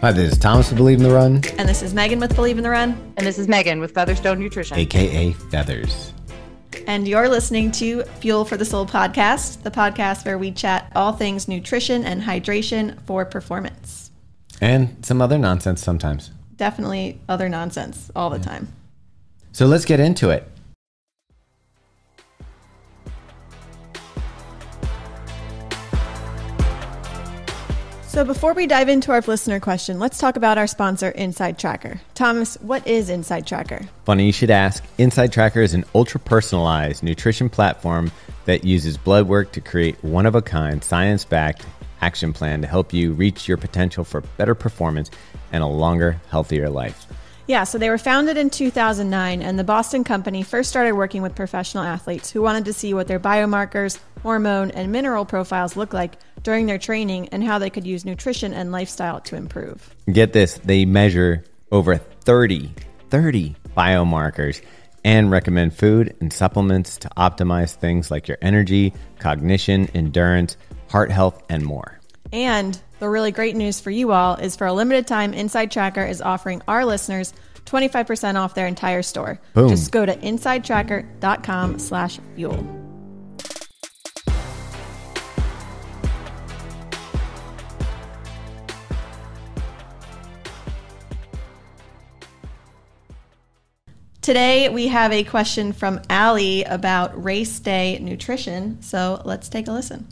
Hi, this is Thomas with Believe in the Run, And this is Megan with Believe in the Run. And this is Megan with Featherstone Nutrition. aka Feathers. And you're listening to Fuel for the Sole podcast, the podcast where we chat all things nutrition and hydration for performance. And some other nonsense sometimes. Definitely other nonsense all the time. So let's get into it. So before we dive into our listener question, let's talk about our sponsor, Inside Tracker. Thomas, what is Inside Tracker? Funny you should ask. Inside Tracker is an ultra personalized nutrition platform that uses blood work to create one of a kind, science backed action plan to help you reach your potential for better performance and a longer, healthier life. Yeah, so they were founded in 2009, and the Boston company first started working with professional athletes who wanted to see what their biomarkers, hormone, and mineral profiles look like during their training and how they could use nutrition and lifestyle to improve. Get this, they measure over 30, 30 biomarkers and recommend food and supplements to optimize things like your energy, cognition, endurance, heart health, and more. And the really great news for you all is for a limited time, Inside Tracker is offering our listeners 25% off their entire store. Boom. Just go to insidetracker.com slash fuel. Today we have a question from Allie about race day nutrition. So let's take a listen.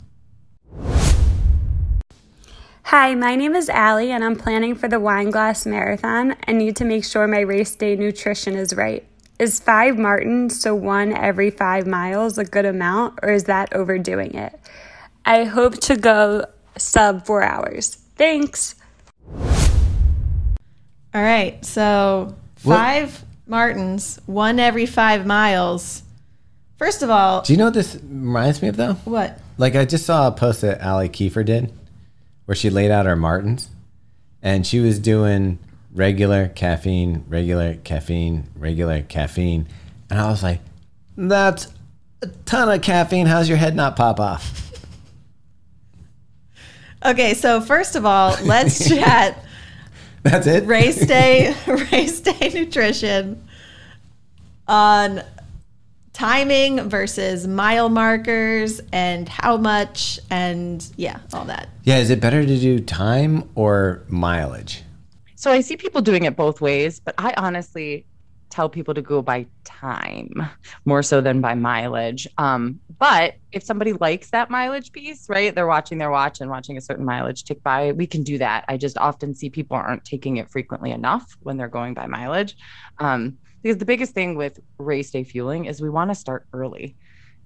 Hi, my name is Allie, and I'm planning for the Wineglass Marathon and need to make sure my race day nutrition is right. Is five Maurten, so one every five miles, a good amount, or is that overdoing it? I hope to go sub four hours. Thanks. All right. So What- five Maurtens, one every five miles. First of all, Do you know what this reminds me of though? what? Like I just saw a post that Allie Kieffer did where she laid out her Maurtens and she was doing regular caffeine, regular caffeine, regular caffeine. And I was like, that's a ton of caffeine. How's your head not pop off? Okay. So first of all, let's chat That's it. race day, race day nutrition on timing versus mile markers and how much and yeah, all that. Yeah, is it better to do time or mileage? So I see people doing it both ways, but I honestly tell people to go by time more so than by mileage. Um, but if somebody likes that mileage piece, right, they're watching their watch and watching a certain mileage tick by, we can do that. I just often see people aren't taking it frequently enough when they're going by mileage. Um, because the biggest thing with race day fueling is we want to start early.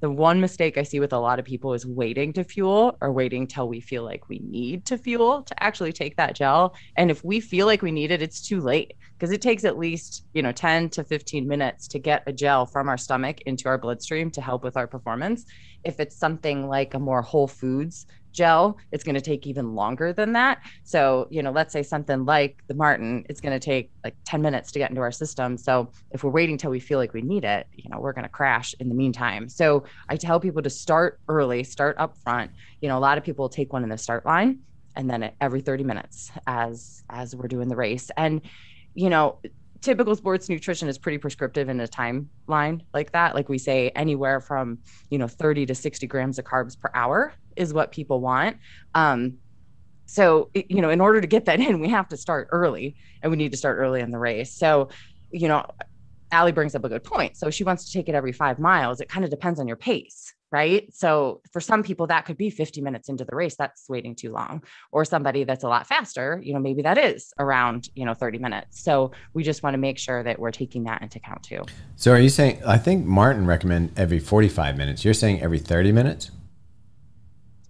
The one mistake I see with a lot of people is waiting to fuel or waiting till we feel like we need to fuel to actually take that gel. And if we feel like we need it, it's too late because it takes at least, you know, 10 to 15 minutes to get a gel from our stomach into our bloodstream to help with our performance. If it's something like a more whole foods gel, it's going to take even longer than that. So, you know, let's say something like the Maurten, it's going to take like 10 minutes to get into our system. So, if we're waiting till we feel like we need it, you know, we're going to crash in the meantime. So, I tell people to start early, start up front. You know, a lot of people take one in the start line and then every 30 minutes as as we're doing the race. And you know, typical sports nutrition is pretty prescriptive in a timeline like that. Like we say, anywhere from you know 30 to 60 grams of carbs per hour is what people want. Um, so you know, in order to get that in, we have to start early, and we need to start early in the race. So, you know, Allie brings up a good point. So she wants to take it every five miles. It kind of depends on your pace, right? So for some people, that could be 50 minutes into the race. That's waiting too long. Or somebody that's a lot faster, you know, maybe that is around, you know, 30 minutes. So we just want to make sure that we're taking that into account too. So are you saying I think Maurten recommend every 45 minutes. You're saying every 30 minutes?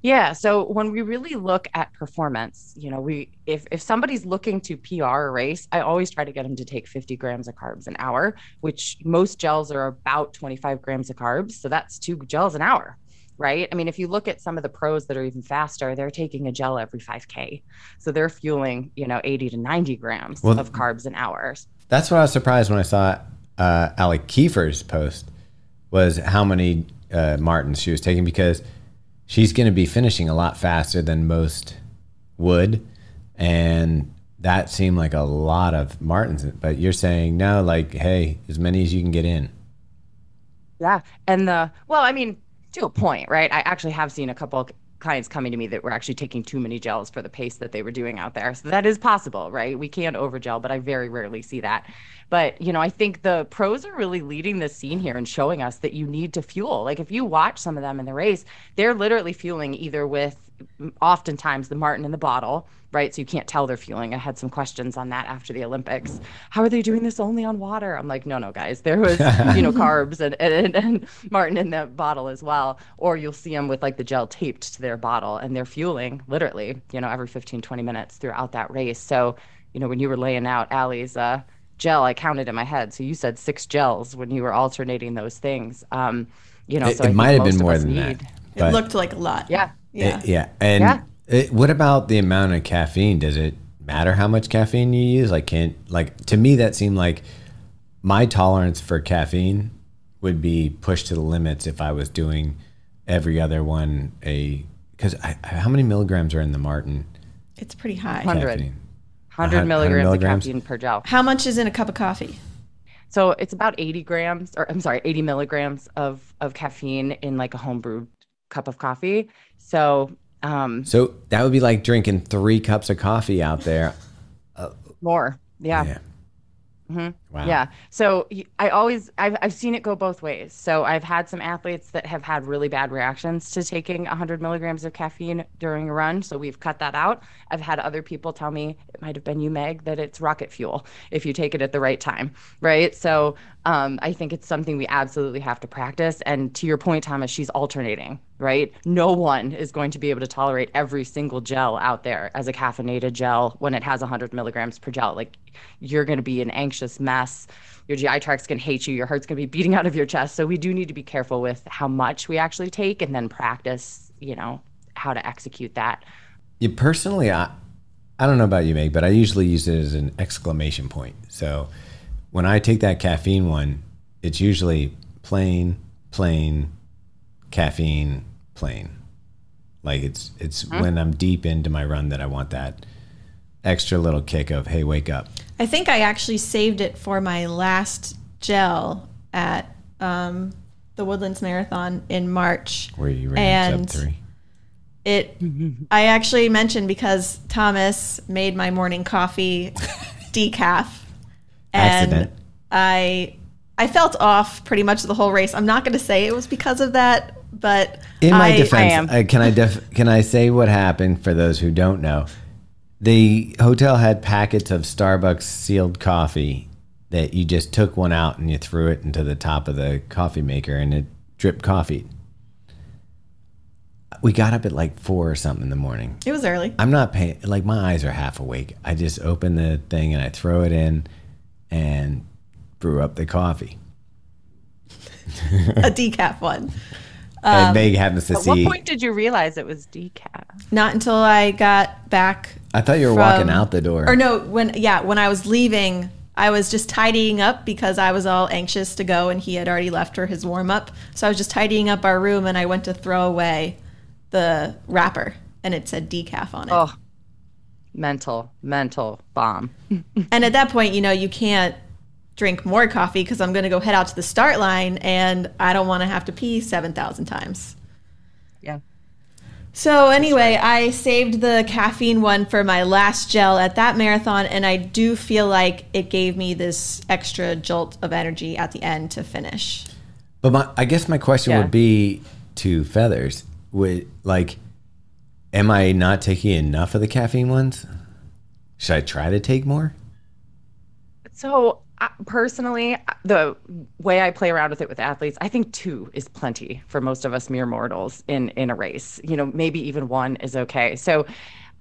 Yeah. So when we really look at performance, you know, we if if somebody's looking to PR a race, I always try to get them to take 50 grams of carbs an hour, which most gels are about 25 grams of carbs. So that's two gels an hour. Right. I mean, if you look at some of the pros that are even faster, they're taking a gel every 5K. So they're fueling, you know, 80 to 90 grams Well- of carbs an hour. That's what I was surprised when I saw uh, Allie Kieffer's post was how many uh, Maurtens she was taking because she's going to be finishing a lot faster than most would, and that seemed like a lot of Maurtens. But you're saying no, like, hey, as many as you can get in. Yeah. And the, well, I mean, to a point, right? I actually have seen a couple clients coming to me that were actually taking too many gels for the pace that they were doing out there. So that is possible, right? We can't overgel, but I very rarely see that. But, you know, I think the pros are really leading the scene here and showing us that you need to fuel. Like if you watch some of them in the race, they're literally fueling either with oftentimes the Maurten in the bottle, right? So you can't tell they're fueling. I had some questions on that after the Olympics. How are they doing this only on water? I'm like, no, no, guys, there was, you know, carbs and, and, and Maurten in the bottle as well. Or you'll see them with like the gel taped to their bottle and they're fueling literally, you know, every 15, 20 minutes throughout that race. So, you know, when you were laying out Allie's uh, gel, I counted in my head. So you said six gels when you were alternating those things. Um, you know, It, so it might have been more than need- that. It looked like a lot. Yeah. Yeah. It- yeah. And Yeah. It, what about the amount of caffeine? Does it matter how much caffeine you use? Like, can't like to me that seemed like my tolerance for caffeine would be pushed to the limits if I was doing every other one a because how many milligrams are in the Maurten It's pretty high. Hundred. caffeine? 100 100 milligrams, milligrams? of caffeine per gel. How much is in a cup of coffee? So it's about 80 grams, or I'm sorry, 80 milligrams of of caffeine in like a home brewed cup of coffee. So um, So that would be like drinking three cups of coffee out there. more, yeah. Yeah. Wow. Yeah. So I always I've I've seen it go both ways. So I've had some athletes that have had really bad reactions to taking 100 milligrams of caffeine during a run. So we've cut that out. I've had other people tell me it might have been you, Meg, that it's rocket fuel if you take it at the right time, right? So um, I think it's something we absolutely have to practice. And to your point, Thomas, she's alternating, right? No one is going to be able to tolerate every single gel out there as a caffeinated gel when it has 100 milligrams per gel. Like you're going to be an anxious mess. Your GI tract's going to hate you. Your heart's going to be beating out of your chest. So we do need to be careful with how much we actually take and then practice, you know, how to execute that. You personally, I, I don't know about you, Meg, but I usually use it as an exclamation point. So when I take that caffeine one, it's usually plain, plain, caffeine, plain. Like it's it's when I'm deep into my run that I want that extra little kick of hey, wake up. I think I actually saved it for my last gel at um, the Woodlands Marathon in March. Where you ran And sub three. It, I actually mentioned because Thomas made my morning coffee decaf, and Accident. I, I felt off pretty much the whole race. I'm not going to say it was because of that, but In my I, defense, am. uh, can I def- can I say what happened for those who don't know? The hotel had packets of Starbucks sealed coffee that you just took one out and you threw it into the top of the coffee maker and it dripped coffee. We got up at like four or something in the morning. it was early. I'm not paying like my eyes are half awake. I just open the thing and I throw it in and brew up the coffee. a decaf one. And um, Meg happens to At what point did you realize it was decaf? Not until I got back I thought you were walking out the door. Or no, when yeah, when I was leaving, I was just tidying up because I was all anxious to go and he had already left for his warm up. So I was just tidying up our room and I went to throw away the wrapper and it said decaf on it. Oh, mental, mental bomb. And at that point, you know, you can't drink more coffee because I'm going to go head out to the start line and I don't want to have to pee 7,000 times. Yeah. So anyway, I saved the caffeine one for my last gel at that marathon, and I do feel like it gave me this extra jolt of energy at the end to finish. But my, I guess my question Yeah. would be to Feathers. Would like, am I not taking enough of the caffeine ones? Should I try to take more? So personally, the way I play around with it with athletes, I think two is plenty for most of us mere mortals in in a race. You know, maybe even one is okay. So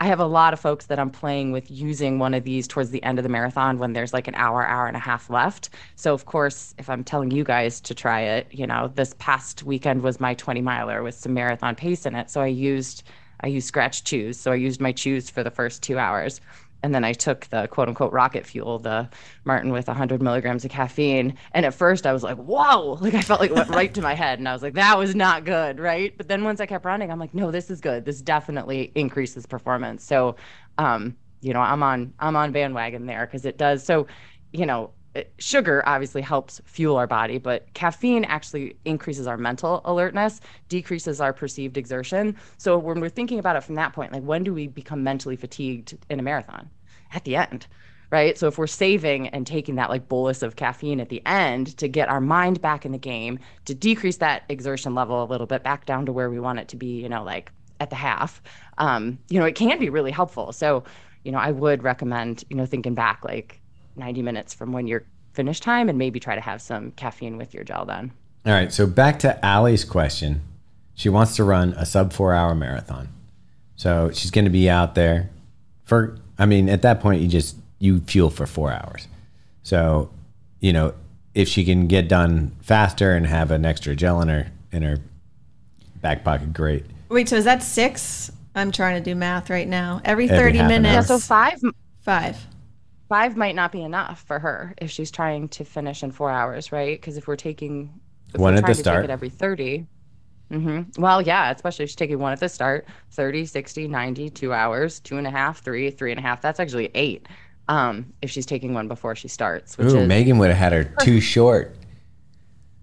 I have a lot of folks that I'm playing with using one of these towards the end of the marathon when there's like an hour, hour and a half left. So of course, if I'm telling you guys to try it, you know, this past weekend was my 20 miler with some marathon pace in it. So I used I used Skratch chews. So I used my chews for the first two hours. And then I took the quote unquote rocket fuel, the Maurten with 100 milligrams of caffeine. And at first I was like, whoa, like I felt like it went right to my head. And I was like, that was not good. Right. But then once I kept running, I'm like, no, this is good. This definitely increases performance. So, um, you know, I'm on I'm on bandwagon there because it does. So, you know, sugar obviously helps fuel our body, but caffeine actually increases our mental alertness, decreases our perceived exertion. So when we're thinking about it from that point, like when do we become mentally fatigued in a marathon? At the end right? So if we're saving and taking that like bolus of caffeine at the end to get our mind back in the game, to decrease that exertion level a little bit back down to where we want it to be, you know, like at the half, um, you know, it can be really helpful. So, you know, I would recommend, you know, thinking back like 90 minutes from when you're finish time and maybe try to have some caffeine with your gel then. All right. So back to Allie's question. She wants to run a sub four hour marathon. So she's going to be out there for, I mean, at that point, you just you fuel for four hours. So, you know, if she can get done faster and have an extra gel in her in her back pocket, great. Wait, so is that six? I'm trying to do math right now. Every 30 Every minutes. Yeah, so five five. Five might not be enough for her if she's trying to finish in four hours, right? Because if we're taking if One we're at the trying to take start. it every 30. hmm Well, yeah, especially if she's taking one at the start 30, 60, 90, two hours, two and a half, three, three and a half. That's actually eight um, if she's taking one before she starts, which Ooh, is Megan would have had her too short.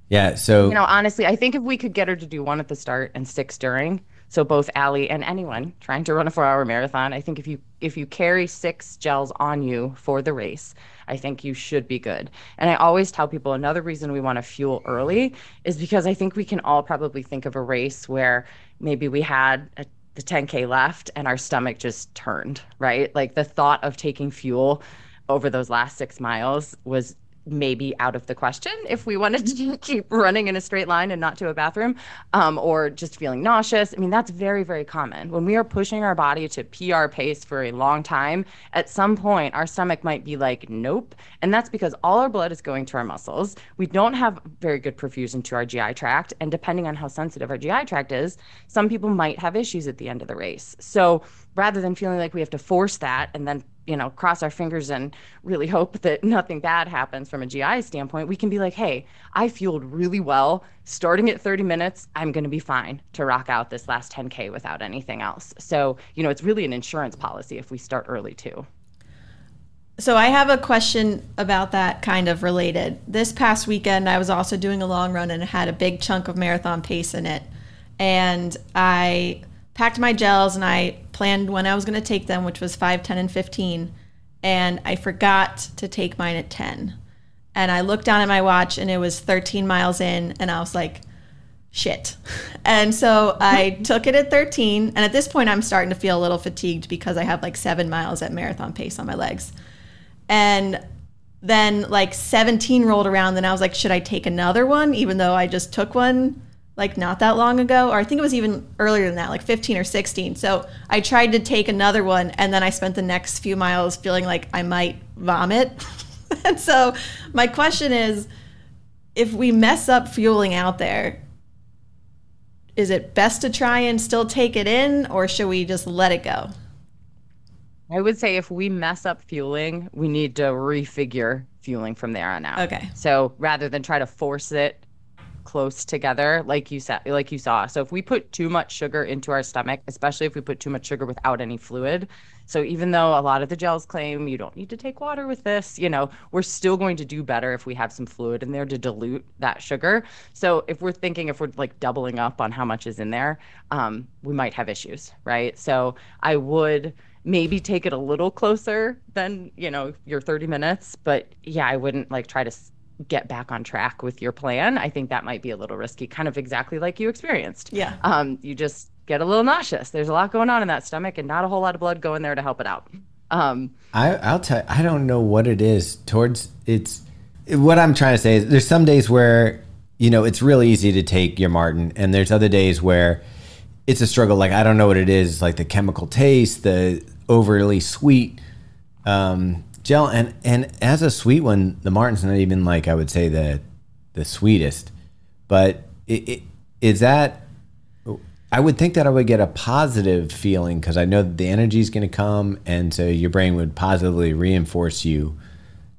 Yeah. So you know, honestly, I think if we could get her to do one at the start and six during, so both Allie and anyone trying to run a four-hour marathon, I think if you if you carry six gels on you for the race, I think you should be good. And I always tell people another reason we want to fuel early is because I think we can all probably think of a race where maybe we had a, the 10k left and our stomach just turned, right? Like the thought of taking fuel over those last six miles was maybe out of the question if we wanted to keep running in a straight line and not to a bathroom um, or just feeling nauseous. I mean, that's very, very common. When we are pushing our body to PR pace for a long time, at some point our stomach might be like, nope. And that's because all our blood is going to our muscles. We don't have very good perfusion to our GI tract. And depending on how sensitive our GI tract is, some people might have issues at the end of the race. So rather than feeling like we have to force that and then you know cross our fingers and really hope that nothing bad happens from a GI standpoint we can be like hey I fueled really well starting at 30 minutes I'm going to be fine to rock out this last 10k without anything else so you know it's really an insurance policy if we start early too So I have a question about that kind of related. This past weekend, I was also doing a long run and had a big chunk of marathon pace in it. And I packed my gels and I planned when I was going to take them, which was 5, 10, and 15. And I forgot to take mine at 10. And I looked down at my watch and it was 13 miles in. And I was like, shit. And so I took it at 13. And at this point, I'm starting to feel a little fatigued because I have like seven miles at marathon pace on my legs. And then like 17 rolled around, and I was like, should I take another one, even though I just took one like not that long ago? Or I think it was even earlier than that, like 15 or 16. So I tried to take another one, and then I spent the next few miles feeling like I might vomit. and so my question is if we mess up fueling out there, is it best to try and still take it in, or should we just let it go? I would say if we mess up fueling we need to refigure fueling from there on out Okay. So rather than try to force it close together, like you said, like you saw. So if we put too much sugar into our stomach, especially if we put too much sugar without any fluid, so even though a lot of the gels claim you don't need to take water with this, you know, we're still going to do better if we have some fluid in there to dilute that sugar. So if we're thinking if we're like doubling up on how much is in there, um, we might have issues, right? So I would maybe take it a little closer than you know your 30 minutes but yeah i wouldn't like try to get back on track with your plan i think that might be a little risky kind of exactly like you experienced Yeah. um you just get a little nauseous there's a lot going on in that stomach and not a whole lot of blood going there to help it out um I, I'll tell. I don't know what it is towards. It's what I'm trying to say is there's some days where you know it's really easy to take your Maurten, and there's other days where it's a struggle. Like I don't know what it is, like the chemical taste, the overly sweet um, gel, and and as a sweet one, the Maurten's not even like I would say the the sweetest, but it, it is that. I would think that I would get a positive feeling because I know that the energy is going to come, and so your brain would positively reinforce you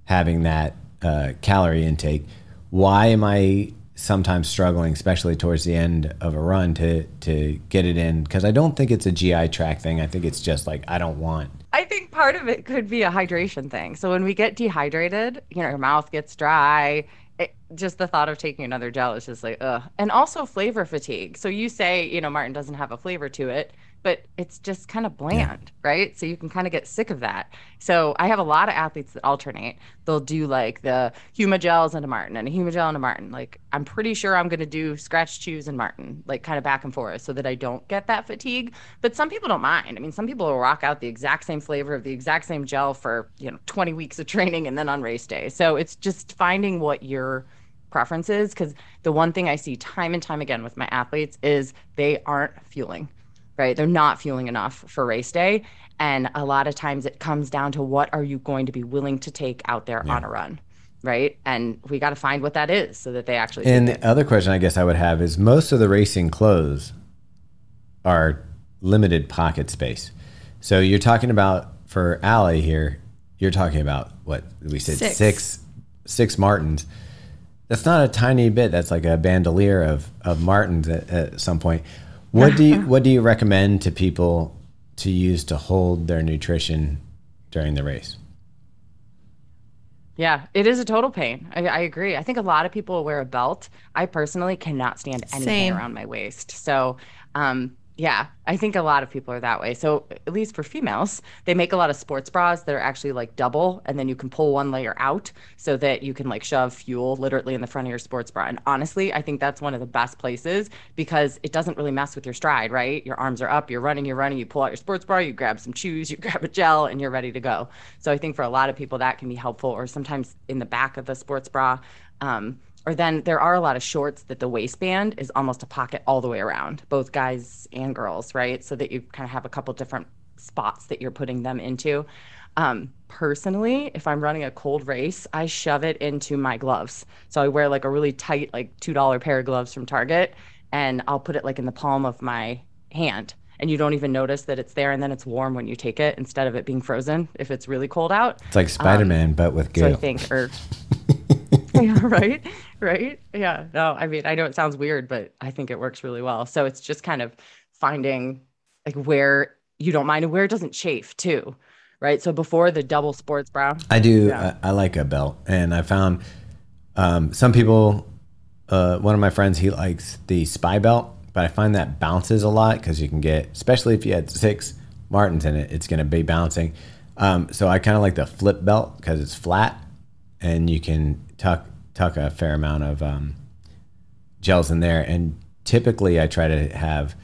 having that uh, calorie intake. Why am I sometimes struggling, especially towards the end of a run, to to get it in? Because I don't think it's a GI tract thing. I think it's just like I don't want I think part of it could be a hydration thing. So when we get dehydrated, you know, your mouth gets dry. It, just the thought of taking another gel is just like, ugh. And also flavor fatigue. So you say, you know, Maurten doesn't have a flavor to it but it's just kind of bland, yeah. right? So you can kind of get sick of that. So I have a lot of athletes that alternate. They'll do like the Humagels and a Maurten and a Humagel and a Maurten. Like I'm pretty sure I'm going to do Skratch chews and Maurten, like kind of back and forth so that I don't get that fatigue. But some people don't mind. I mean, some people will rock out the exact same flavor of the exact same gel for, you know, 20 weeks of training and then on race day. So it's just finding what your preferences because the one thing I see time and time again with my athletes is they aren't fueling right? They're not fueling enough for race day. And a lot of times it comes down to what are you going to be willing to take out there yeah. on a run, right? And we got to find what that is so that they actually. And the other question I guess I would have is most of the racing clothes are limited pocket space. So you're talking about for Allie here, you're talking about what we said six six, six Maurtens. That's not a tiny bit. That's like a bandolier of of Maurtens at, at some point. What do you what do you recommend to people to use to hold their nutrition during the race? Yeah, it is a total pain. I, I, agree. I think a lot of people wear a belt. I personally cannot stand anything Same. around my waist. So, um, yeah, I think a lot of people are that way. So, at least for females, they make a lot of sports bras that are actually like double, and then you can pull one layer out so that you can like shove fuel literally in the front of your sports bra. And honestly, I think that's one of the best places because it doesn't really mess with your stride, right? Your arms are up, you're running, you're running, you pull out your sports bra, you grab some chews, you grab a gel, and you're ready to go. So, I think for a lot of people, that can be helpful, or sometimes in the back of the sports bra. Um, or then there are a lot of shorts that the waistband is almost a pocket all the way around, both guys and girls, right? So that you kind of have a couple different spots that you're putting them into. Um, personally, if I'm running a cold race, I shove it into my gloves. So I wear like a really tight, like $2 pair of gloves from Target, and I'll put it like in the palm of my hand. And you don't even notice that it's there, and then it's warm when you take it instead of it being frozen if it's really cold out. It's like Spider Man, um, but with Gail. So I think, or yeah, right, right, yeah. No, I mean, I know it sounds weird, but I think it works really well. So it's just kind of finding like where you don't mind and where it doesn't chafe too, right? So before the double sports bra, I do. Yeah. I, I, like a belt, and I found um, some people. Uh, one of my friends, he likes the SPIbelt, but I find that bounces a lot because you can get, especially if you had six Maurtens in it, it's going to be bouncing. Um, so I kind of like the FlipBelt because it's flat and you can tuck tuck a fair amount of um, gels in there. And typically, I try to have,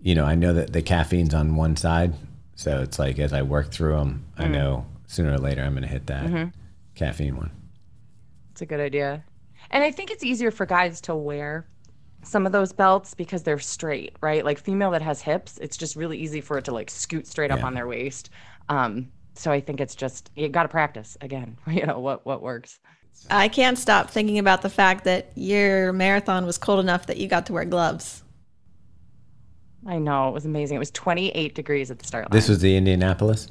you know, I know that the caffeine's on one side, so it's like as I work through them, mm. I know sooner or later I'm going to hit that mm-hmm. caffeine one. It's a good idea, and I think it's easier for guys to wear some of those belts because they're straight, right? Like female that has hips, it's just really easy for it to like scoot straight up on their waist. Um, so I think it's just you got to practice again. You know what what works. I can't stop thinking about the fact that your marathon was cold enough that you got to wear gloves. I know. It was amazing. It was 28 degrees at the start line. This was the Indianapolis?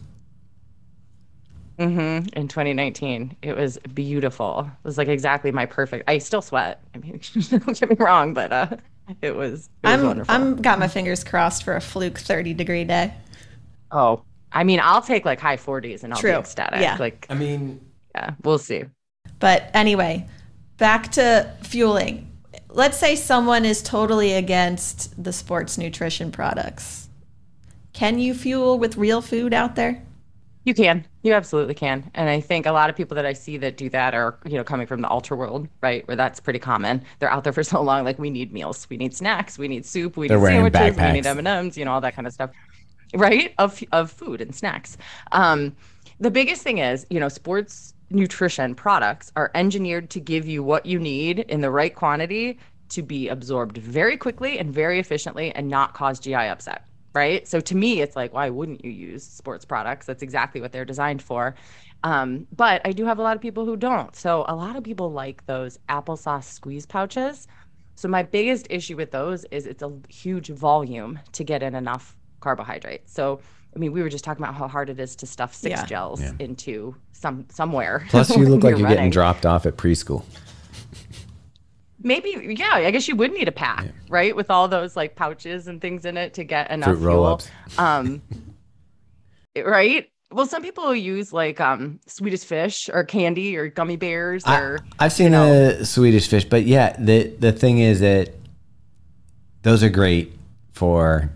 Mm-hmm. In 2019. It was beautiful. It was like exactly my perfect. I still sweat. I mean, don't get me wrong, but uh, it was, it was I'm, wonderful. I'm got my fingers crossed for a fluke 30 degree day. Oh, I mean, I'll take like high 40s and I'll True. be ecstatic. Yeah. Like, I mean, yeah, we'll see. But anyway, back to fueling. Let's say someone is totally against the sports nutrition products. Can you fuel with real food out there? You can. You absolutely can. And I think a lot of people that I see that do that are, you know, coming from the ultra world, right? Where that's pretty common. They're out there for so long. Like we need meals, we need snacks, we need soup, we They're need sandwiches, backpacks. we need M and M's, you know, all that kind of stuff, right? Of of food and snacks. Um, the biggest thing is, you know, sports nutrition products are engineered to give you what you need in the right quantity to be absorbed very quickly and very efficiently and not cause GI upset. Right. So to me, it's like, why wouldn't you use sports products? That's exactly what they're designed for. Um, but I do have a lot of people who don't. So a lot of people like those applesauce squeeze pouches. So my biggest issue with those is it's a huge volume to get in enough carbohydrates. So I mean, we were just talking about how hard it is to stuff six yeah. gels yeah. into some somewhere. Plus, you look like you're, you're getting dropped off at preschool. Maybe, yeah. I guess you would need a pack, yeah. right, with all those like pouches and things in it to get enough Fruit fuel. Um, right? Well, some people use like um Swedish fish or candy or gummy bears I, or I've seen know. the Swedish fish, but yeah, the the thing is that those are great for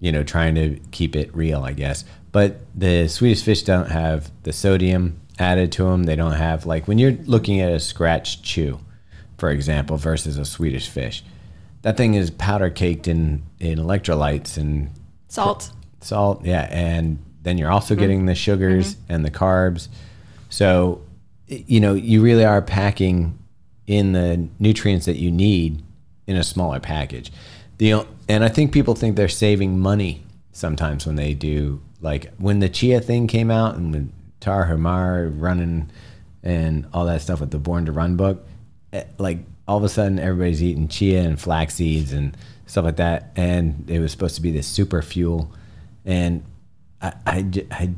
you know trying to keep it real, I guess. But the Swedish fish don't have the sodium added to them. They don't have like when you're looking at a Skratch chew, for example, versus a Swedish fish. That thing is powder caked in in electrolytes and Salt. salt yeah and then you're also mm-hmm. getting the sugars mm-hmm. and the carbs so you know you really are packing in the nutrients that you need in a smaller package the and i think people think they're saving money sometimes when they do like when the chia thing came out and when Tarahumara running and all that stuff with the born to run book eh, like all of a sudden everybody's eating chia and flax seeds and stuff like that and it was supposed to be this super fuel. And I I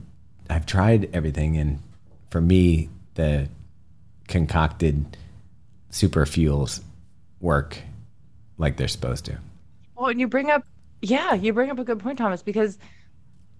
I've tried everything and for me the concocted super fuels work like they're supposed to Well, and you bring up, yeah, you bring up a good point, Thomas, because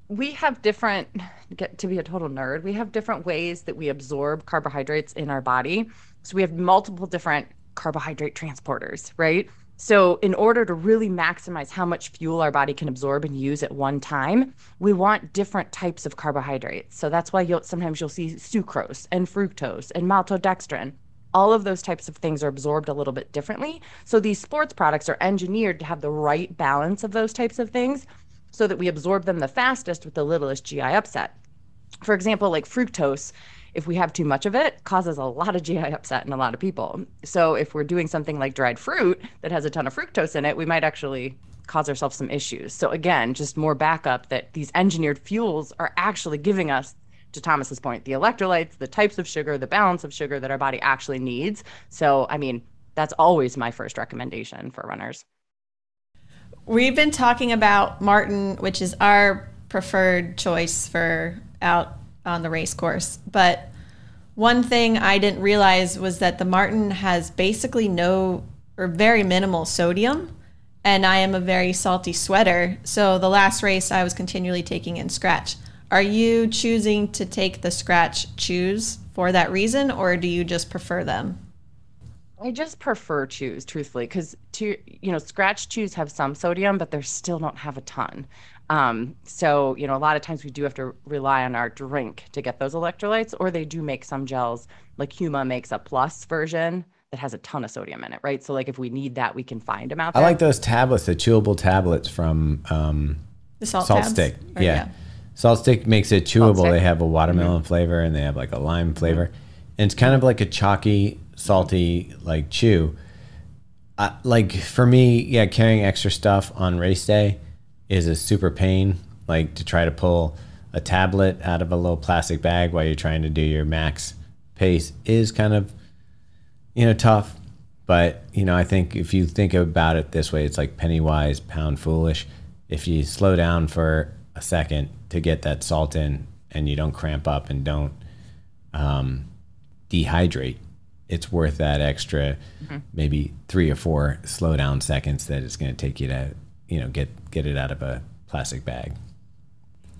we have different, get to be a total nerd, we have different ways that we absorb carbohydrates in our body. So we have multiple different carbohydrate transporters, right? So, in order to really maximize how much fuel our body can absorb and use at one time, we want different types of carbohydrates. So that's why you'll sometimes you'll see sucrose and fructose and maltodextrin all of those types of things are absorbed a little bit differently. So these sports products are engineered to have the right balance of those types of things so that we absorb them the fastest with the littlest GI upset. For example, like fructose, if we have too much of it, causes a lot of GI upset in a lot of people. So if we're doing something like dried fruit that has a ton of fructose in it, we might actually cause ourselves some issues. So again, just more backup that these engineered fuels are actually giving us to Thomas's point, the electrolytes, the types of sugar, the balance of sugar that our body actually needs. So, I mean, that's always my first recommendation for runners. We've been talking about Maurten, which is our preferred choice for out on the race course. But one thing I didn't realize was that the Maurten has basically no or very minimal sodium. And I am a very salty sweater. So the last race I was continually taking in Skratch. Are you choosing to take the Skratch chews for that reason, or do you just prefer them? I just prefer chews, truthfully, because to you know, Skratch chews have some sodium, but they still don't have a ton. Um, so you know, a lot of times we do have to rely on our drink to get those electrolytes, or they do make some gels. Like Huma makes a plus version that has a ton of sodium in it, right? So like if we need that, we can find them out There. i like those tablets the chewable tablets from um, The salt, salt tabs? stick Or- yeah. Salt stick makes it chewable. They have a watermelon flavor and they have like a lime flavor. And it's kind of like a chalky salty like chew. Uh, like for me yeah carrying extra stuff on race day is a super pain like to try to pull a tablet out of a little plastic bag while you're trying to do your max pace is kind of you know tough. But you know i think if you think about it this way it's like penny wise pound foolish if you slow down for a second to get that salt in and you don't cramp up and don't um, dehydrate it's worth that extra maybe three or four slow down seconds that it's going to take you to you know get get it out of a plastic bag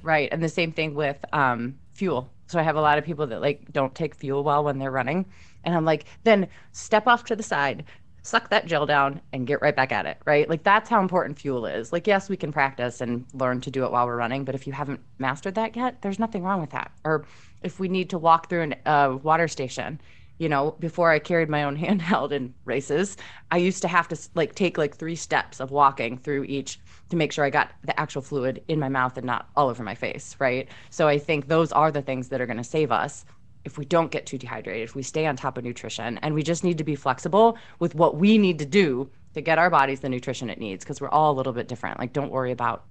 Right. And the same thing with um, fuel. So I have a lot of people that like don't take fuel well when they're running. And I'm like, then step off to the side, suck that gel down and get right back at it. Right. Like that's how important fuel is. Like, yes, we can practice and learn to do it while we're running. But if you haven't mastered that yet, there's nothing wrong with that. Or if we need to walk through a uh, water station, you know, before I carried my own handheld in races, I used to have to like take like three steps of walking through each to make sure I got the actual fluid in my mouth and not all over my face, right? So I think those are the things that are going to save us if we don't get too dehydrated, if we stay on top of nutrition, and we just need to be flexible with what we need to do to get our bodies the nutrition it needs because we're all a little bit different. Like, don't worry about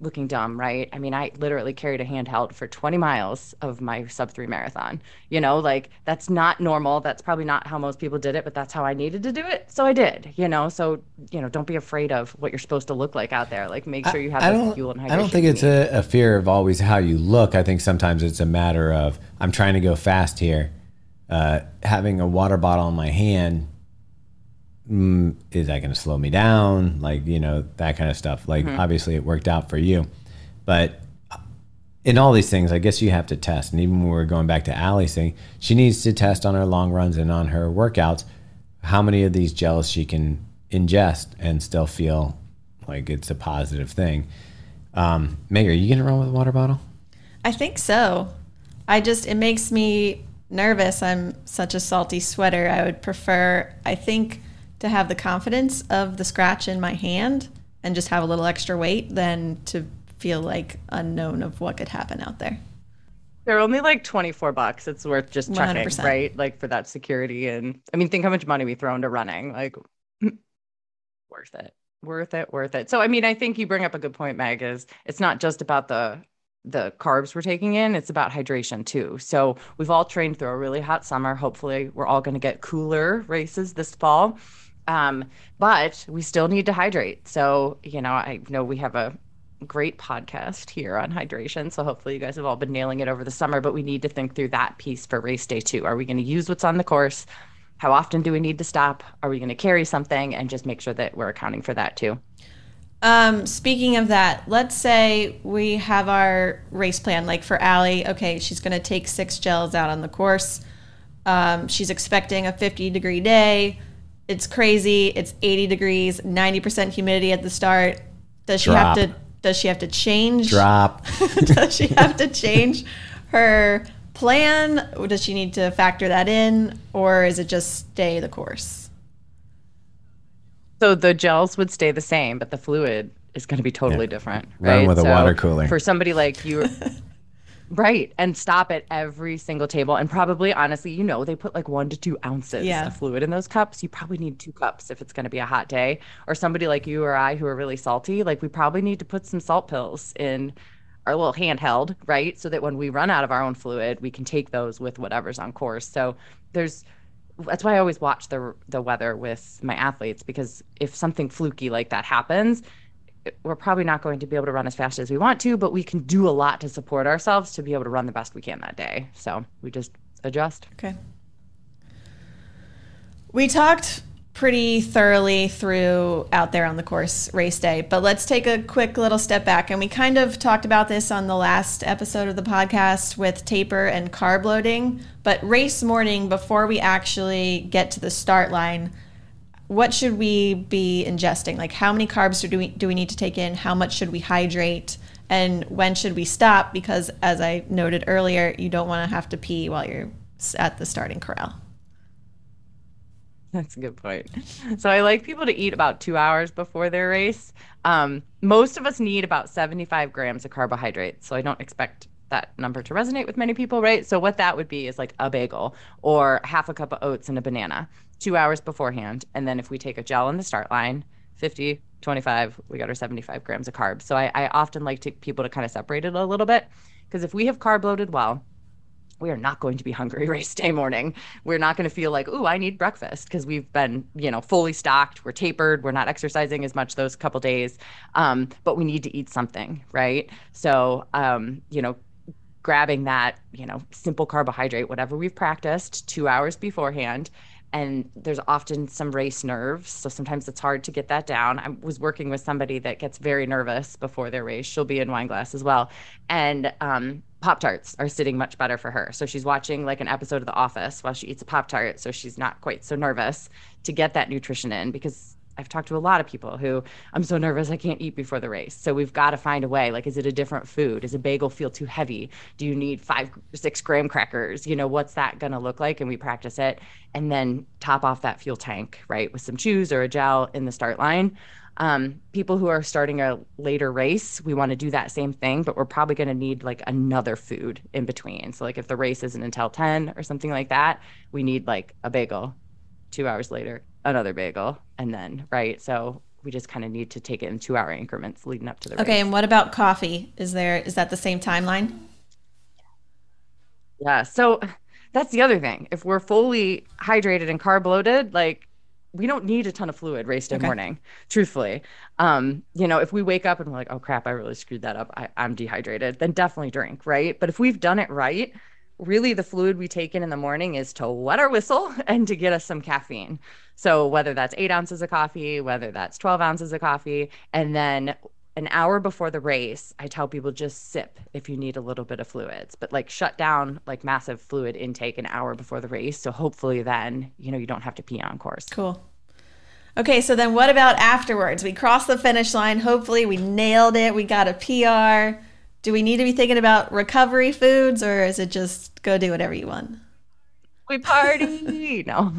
looking dumb, right? I mean, I literally carried a handheld for 20 miles of my sub three marathon. You know, like that's not normal. That's probably not how most people did it, but that's how I needed to do it. So I did, you know. So, you know, don't be afraid of what you're supposed to look like out there. Like, make sure you have I the fuel and hydration. I don't think it's a, a fear of always how you look. I think sometimes it's a matter of I'm trying to go fast here. Uh, having a water bottle in my hand, mm, is that going to slow me down? Like, you know, that kind of stuff. Like, Mm-hmm. obviously, it worked out for you. But in all these things, I guess you have to test. And even when we're going back to Allie's thing, she needs to test on her long runs and on her workouts how many of these gels she can ingest and still feel like it's a positive thing. Um, Meg, are you going to run with a water bottle? I think so. I just, it makes me nervous. I'm such a salty sweater. I would prefer, I think, to have the confidence of the Skratch in my hand and just have a little extra weight than to feel like unknown of what could happen out there. They're only like 24 bucks. It's worth just checking, 100%. right? Like for that security. And I mean, think how much money we throw into running. Like, worth it. Worth it. Worth it. So, I mean, I think you bring up a good point, Meg, is it's not just about the the carbs we're taking in, it's about hydration too. So we've all trained through a really hot summer. Hopefully, we're all going to get cooler races this fall. Um, but we still need to hydrate. So, you know, I know we have a great podcast here on hydration. So hopefully you guys have all been nailing it over the summer, but we need to think through that piece for race day too. Are we going to use what's on the course? How often do we need to stop? Are we going to carry something and just make sure that we're accounting for that too? Um, speaking of that, let's say we have our race plan. Like for Allie, okay, she's going to take six gels out on the course. Um, she's expecting a 50 degree day. It's crazy. It's 80 degrees, 90% humidity at the start. Does she Drop. have to does she have to change? Drop. does she have to change her plan? Does she need to factor that in, or is it just stay the course? So the gels would stay the same, but the fluid is going to be totally yeah. different. Right? Run with so a water cooler. For somebody like you, Right. And stop at every single table. And probably, honestly, you know, they put like one to two ounces yeah. of fluid in those cups. You probably need two cups if it's going to be a hot day. Or somebody like you or I who are really salty, like we probably need to put some salt pills in our little handheld, right? So that when we run out of our own fluid, we can take those with whatever's on course. So there's, that's why I always watch the the weather with my athletes because if something fluky like that happens, we're probably not going to be able to run as fast as we want to, but we can do a lot to support ourselves to be able to run the best we can that day. So we just adjust. Okay. We talked pretty thoroughly through out there on the course race day, but let's take a quick little step back. And we kind of talked about this on the last episode of the podcast with taper and carb loading. But race morning, before we actually get to the start line, what should we be ingesting? Like how many carbs do we do we need to take in? How much should we hydrate? And when should we stop? Because as I noted earlier, you don't want to have to pee while you're at the starting corral. That's a good point. So I like people to eat about two hours before their race. Um, most of us need about 75 grams of carbohydrates. So I don't expect that number to resonate with many people, right? So what that would be is like a bagel or half a cup of oats and a banana two hours beforehand. And then if we take a gel in the start line, 50, 25, we got our 75 grams of carbs. So I, I often like to people to kind of separate it a little bit because if we have carb loaded well, we are not going to be hungry race day morning. We're not going to feel like, oh, I need breakfast because we've been, you know, fully stocked. We're tapered. We're not exercising as much those couple days, um, but we need to eat something, right? So, um, you know, grabbing that, you know, simple carbohydrate, whatever we've practiced two hours beforehand. And there's often some race nerves. So sometimes it's hard to get that down. I was working with somebody that gets very nervous before their race. She'll be in Wineglass as well. And um, Pop Tarts are sitting much better for her. So she's watching like an episode of The Office while she eats a Pop Tart. So she's not quite so nervous to get that nutrition in because I've talked to a lot of people who I'm so nervous I can't eat before the race. So we've got to find a way. Like, is it a different food? Does a bagel feel too heavy? Do you need five, six graham crackers? You know, what's that going to look like? And we practice it and then top off that fuel tank, right, with some chews or a gel in the start line. Um, people who are starting a later race, we want to do that same thing, but we're probably going to need like another food in between. So, like, if the race isn't until 10 or something like that, we need like a bagel two hours later another bagel and then right so we just kind of need to take it in two hour increments leading up to the okay race. and what about coffee? Is there is that the same timeline? Yeah so that's the other thing. If we're fully hydrated and carb loaded like we don't need a ton of fluid race day okay. morning truthfully. Um you know if we wake up and we're like oh crap i really screwed that up. I, i'm dehydrated then definitely drink right? But if we've done it right really the fluid we take in in the morning is to wet our whistle and to get us some caffeine. So whether that's eight ounces of coffee, whether that's 12 ounces of coffee, and then an hour before the race, I tell people just sip if you need a little bit of fluids, but like shut down like massive fluid intake an hour before the race. So hopefully then, you know, you don't have to pee on course. Cool. Okay, so then what about afterwards? We crossed the finish line. Hopefully, we nailed it. We got a PR. Do we need to be thinking about recovery foods or is it just go do whatever you want? we party. no,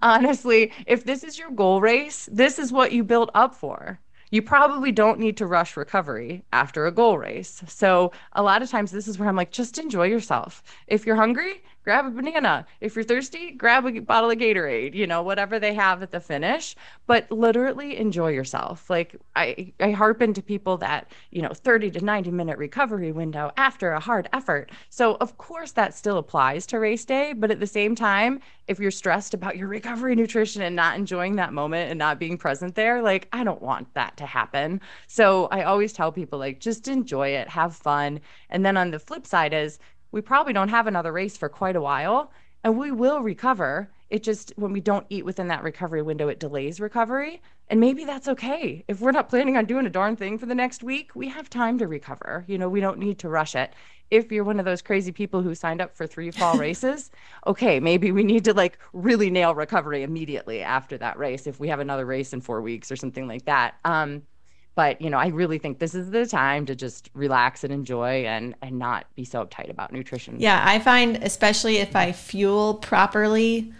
honestly, if this is your goal race, this is what you built up for. You probably don't need to rush recovery after a goal race. So, a lot of times, this is where I'm like, just enjoy yourself. If you're hungry, grab a banana. If you're thirsty, grab a bottle of Gatorade, you know, whatever they have at the finish, but literally enjoy yourself. Like I, I harp into people that, you know, 30 to 90 minute recovery window after a hard effort. So of course that still applies to race day, but at the same time, if you're stressed about your recovery nutrition and not enjoying that moment and not being present there, like I don't want that to happen. So I always tell people like just enjoy it, have fun. And then on the flip side is we probably don't have another race for quite a while and we will recover. It just, when we don't eat within that recovery window, it delays recovery. And maybe that's okay. If we're not planning on doing a darn thing for the next week, we have time to recover. You know, we don't need to rush it. If you're one of those crazy people who signed up for three fall races, okay, maybe we need to like really nail recovery immediately after that race if we have another race in four weeks or something like that. Um, but you know i really think this is the time to just relax and enjoy and and not be so uptight about nutrition. Yeah i find especially if i fuel properly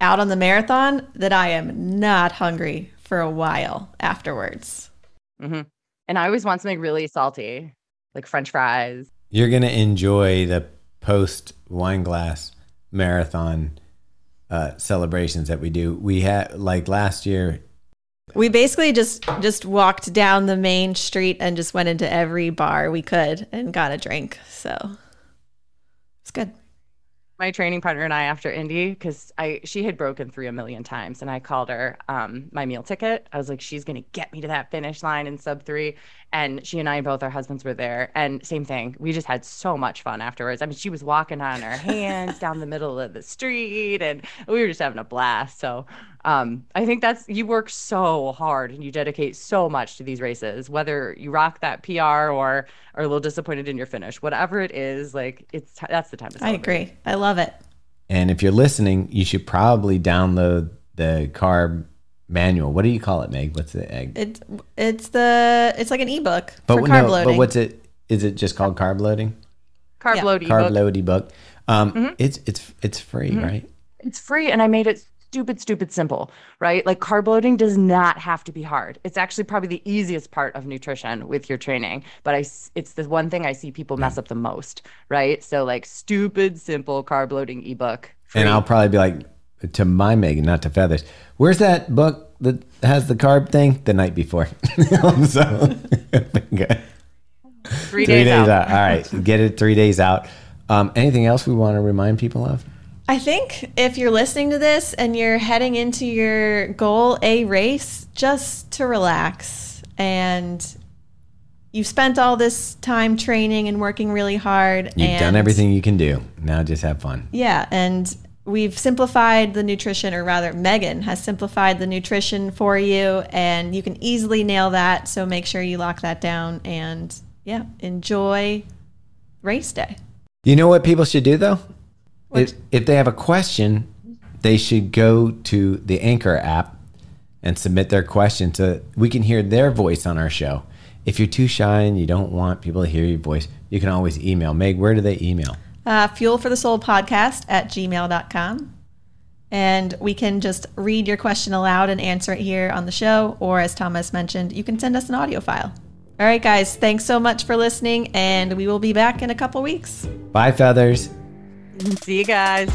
out on the marathon that i am not hungry for a while afterwards. Mm-hmm. and i always want something really salty like french fries. You're gonna enjoy the post Wineglass marathon uh, celebrations that we do. We had like last year we basically just just walked down the main street and just went into every bar we could and got a drink. So it's good. My training partner and I after Indy, because I she had broken through a million times, and I called her um, my meal ticket. I was like, she's gonna get me to that finish line in sub three. And she and I, both our husbands were there, and same thing. We just had so much fun afterwards. I mean, she was walking on her hands down the middle of the street, and we were just having a blast. So um, I think that's you work so hard and you dedicate so much to these races, whether you rock that PR or are a little disappointed in your finish, whatever it is, like it's that's the time to. Celebrate. I agree. I love it. And if you're listening, you should probably download the carb manual. What do you call it, Meg? What's the egg? It's it's the it's like an ebook but, for carb no, loading. But what's it? Is it just called carb loading? Carb yeah. load ebook. Carb load ebook. Um, mm-hmm. It's it's it's free, mm-hmm. right? It's free, and I made it stupid, stupid simple, right? Like carb loading does not have to be hard. It's actually probably the easiest part of nutrition with your training, but I, it's the one thing I see people mess up the most, right? So like stupid, simple carb loading ebook. Free. And I'll probably be like to my Megan, not to feathers. Where's that book that has the carb thing? The night before. so good. Three, three days, days out. out. All right, get it three days out. Um, anything else we want to remind people of? I think if you're listening to this and you're heading into your goal A race, just to relax and you've spent all this time training and working really hard. You've done everything you can do. Now just have fun. Yeah. And we've simplified the nutrition, or rather, Megan has simplified the nutrition for you, and you can easily nail that. So make sure you lock that down and, yeah, enjoy race day. You know what people should do though? If, if they have a question, they should go to the Anchor app and submit their question so we can hear their voice on our show. If you're too shy and you don't want people to hear your voice, you can always email. Meg, where do they email? Uh, Fuel for the Sole podcast at gmail.com. And we can just read your question aloud and answer it here on the show. Or, as Thomas mentioned, you can send us an audio file. All right, guys, thanks so much for listening. And we will be back in a couple weeks. Bye, Feathers. See you guys.